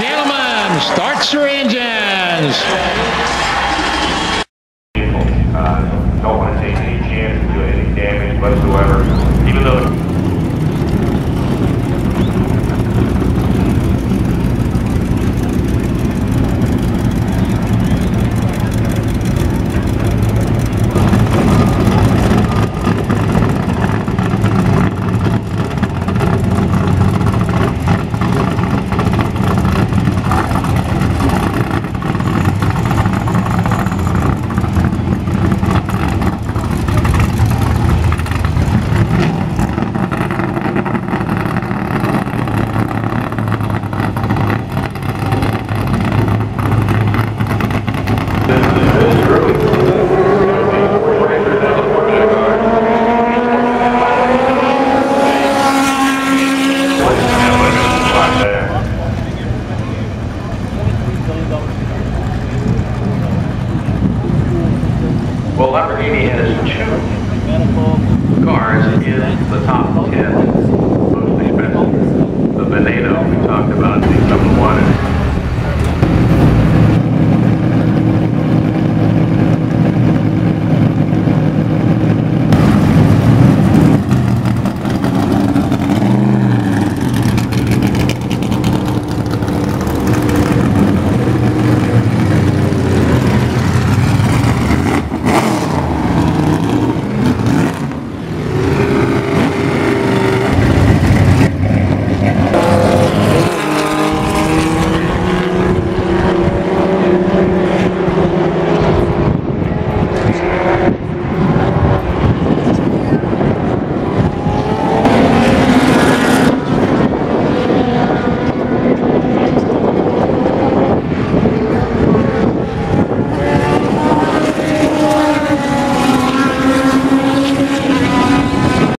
gentlemen, start your engines. Well, Lamborghini has two cars